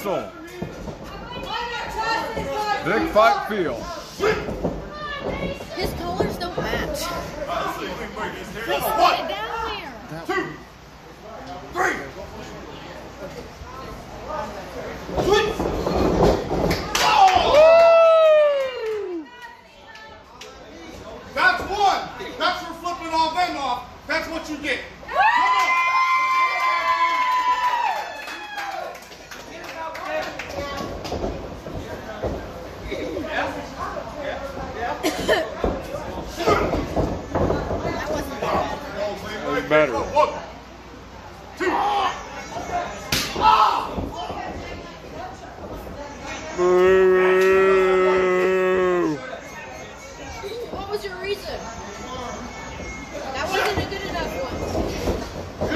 Soul. Big fight field. His colors don't match. Get One, down there. two, three. Oh! That's one. That's for flipping all them off. That's what you get. Come on. That wasn't bad. That was better. One, two. Boo! What was your reason? That wasn't a good enough one.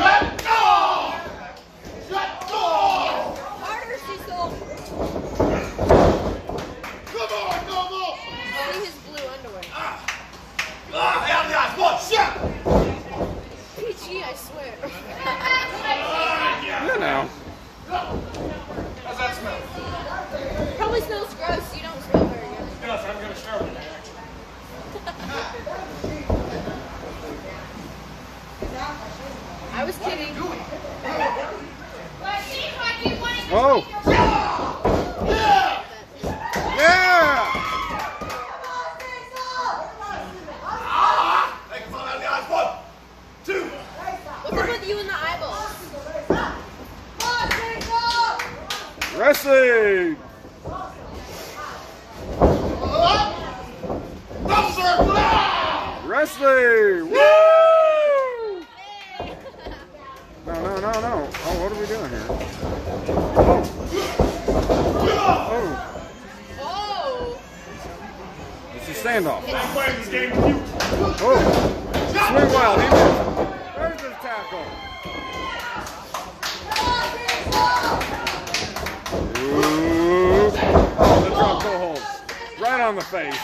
Let go. Let go. Harder, Cecil. Come on, come on. See his blue underwear. Ah, out of the eyes. One, shot. PG, I swear. You know. How's that smell? Probably smells gross. You don't smell very good. Yes, I'm gonna shower today. I was kidding. Oh! Yeah! Take him out of the eyes. One, two. What's up with you and the eyeballs? Wrestling! Wrestling! Woo! No, no, no, no. Oh, what are we doing here? Oh, Oh! it's a standoff. Oh, swing wild. He. There's the tackle. On the face.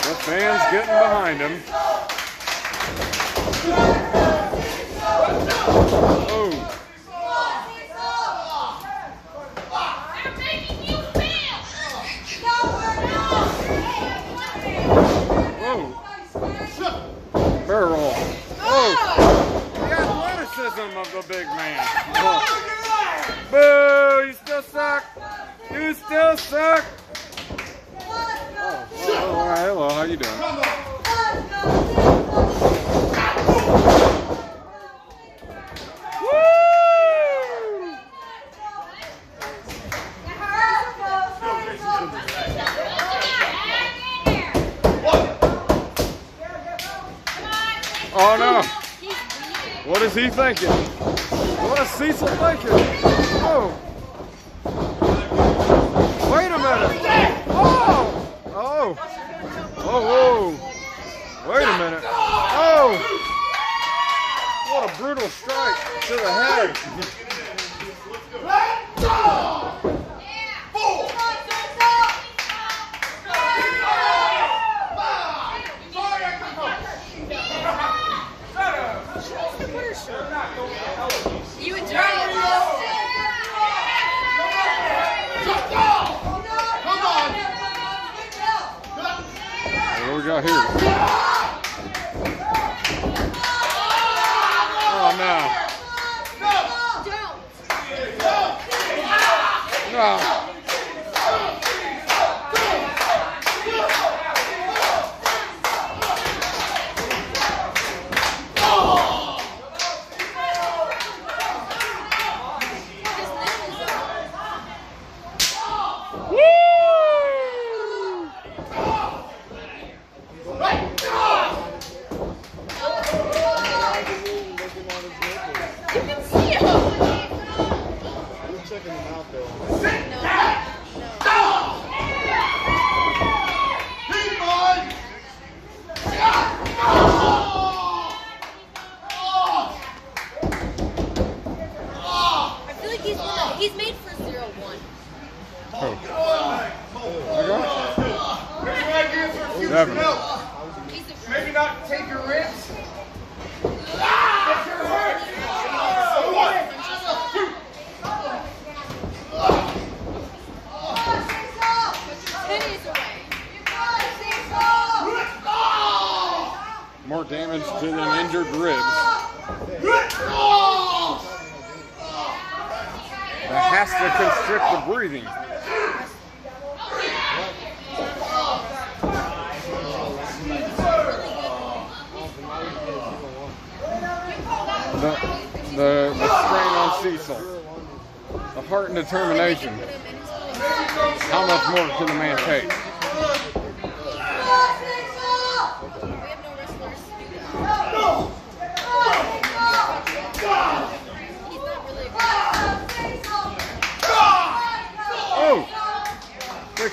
The fans getting behind him. Oh. Whoa. Barrel. Oh. The athleticism of the big man. Oh. Boo! You still suck. You still suck. Oh, oh, right, hello. How you doing? Woo! Oh no! What is he thinking? What is Cecil thinking? Oh! Wait a minute! Oh! Oh! Oh! Whoa! Wait a minute! Oh! What a brutal strike to the head! Let go. Four. Five. Sorry, I took off. You enjoy it. Come on. What we got here? Oh no! Don't. No! His name is Woo! You can see him. Checking him out though. No. Definitely. No, He's the maybe not take your ribs. titties away. More damage to injured ribs. That has to constrict the breathing. The, the, the strain on Cecil. The heart and determination. How much more can the man take? We have no wrestlers to do that. He's not really a good Oh! Six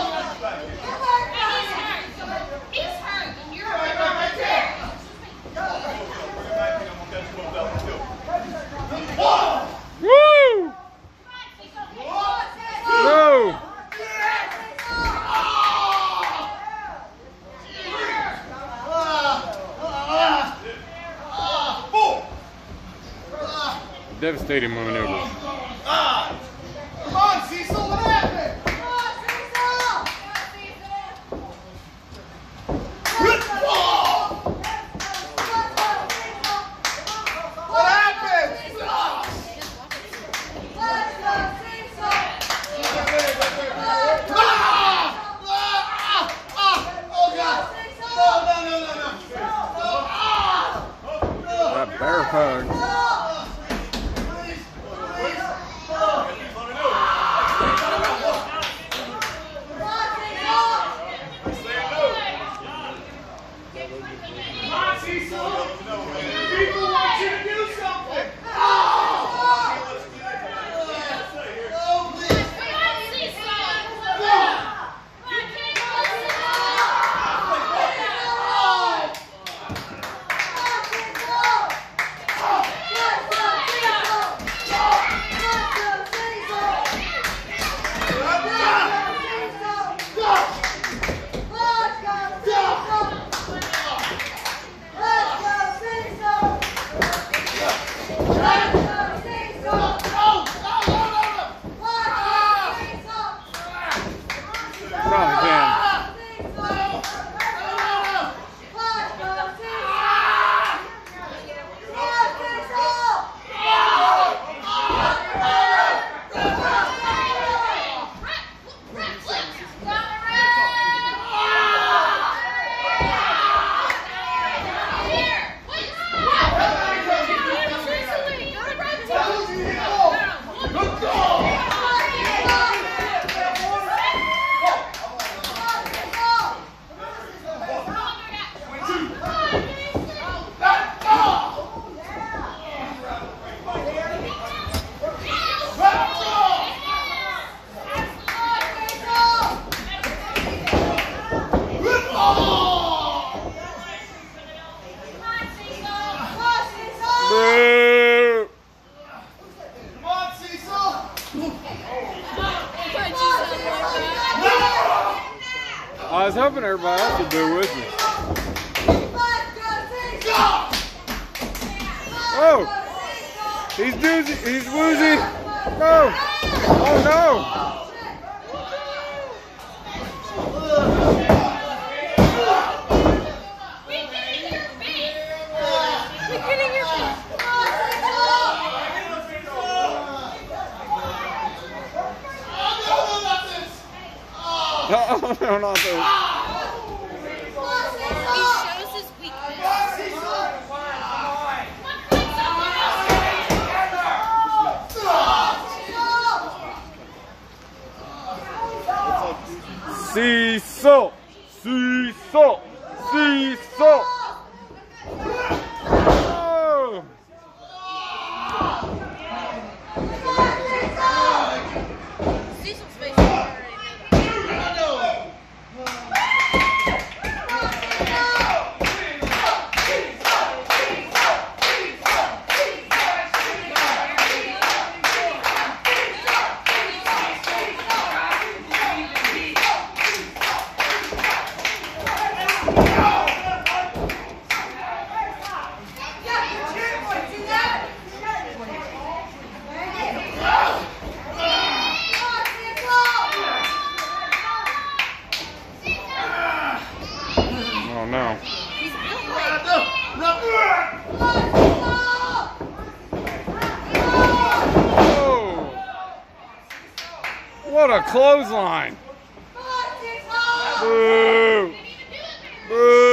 stadium when it People want you I was hoping everybody else would do with me. Oh! He's doozy. He's woozy. No! Oh no! Oh no, not those. He shows! line. Boo! Boo!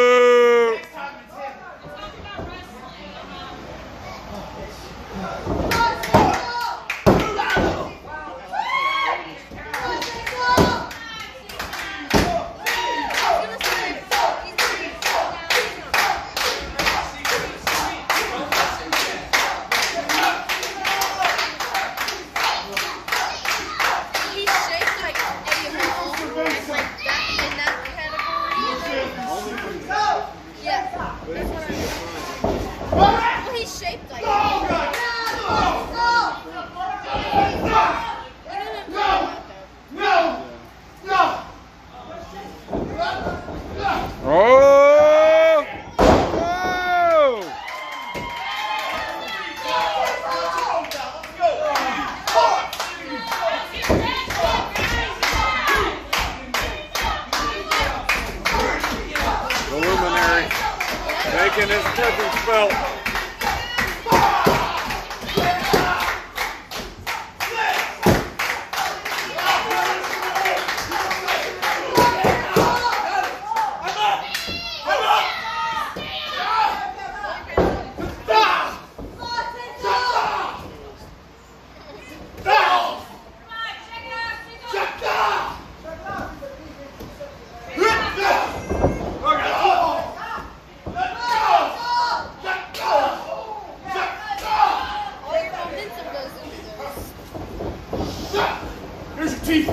people.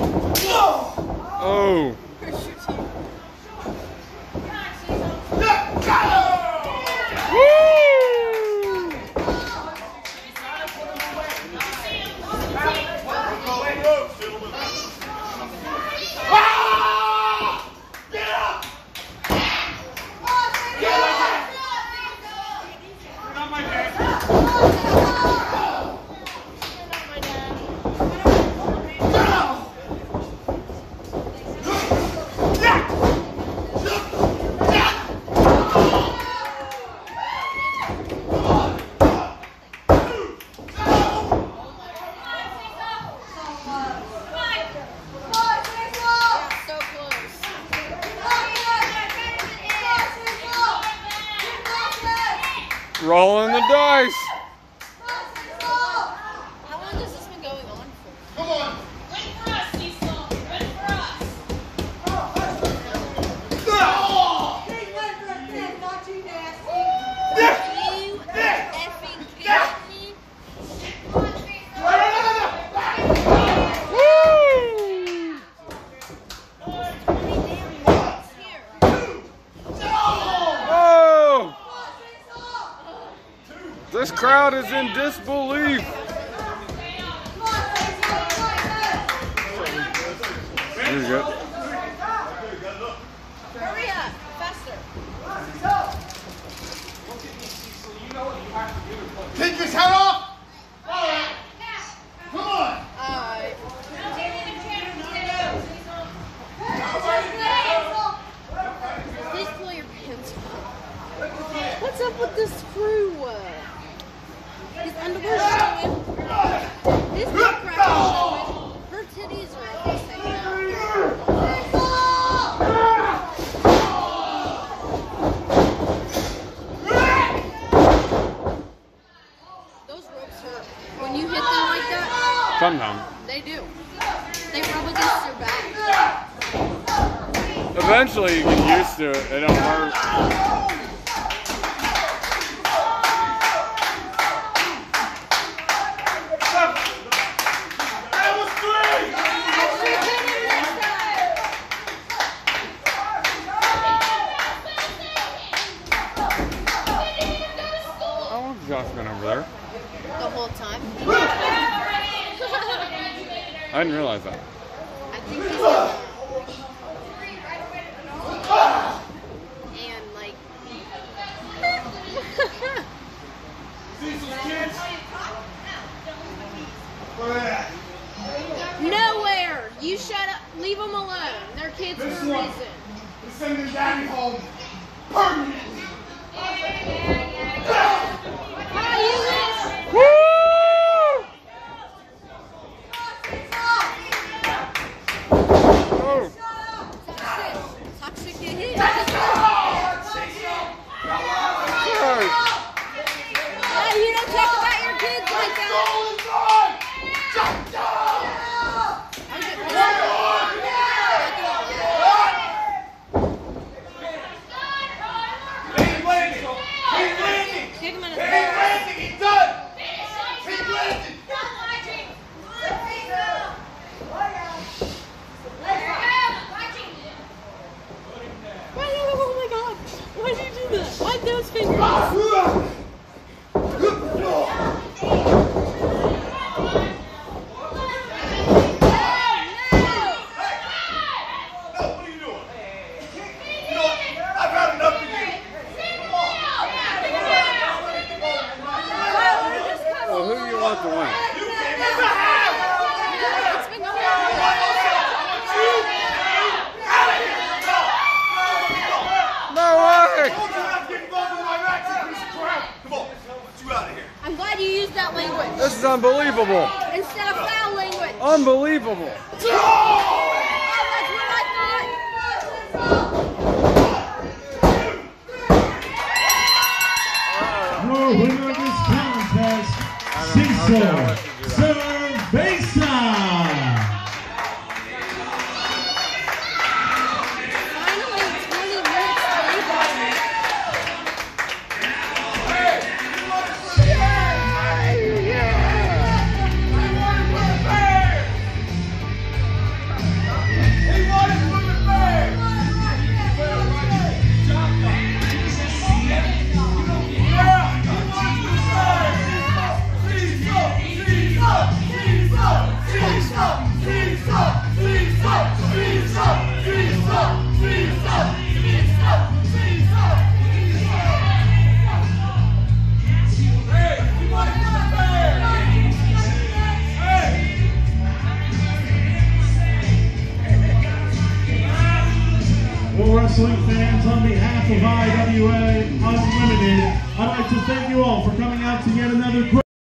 Oh. crowd is in disbelief. There you go. Eventually you get used to it, it don't hurt. Over there? The whole time. I didn't realize that. gold.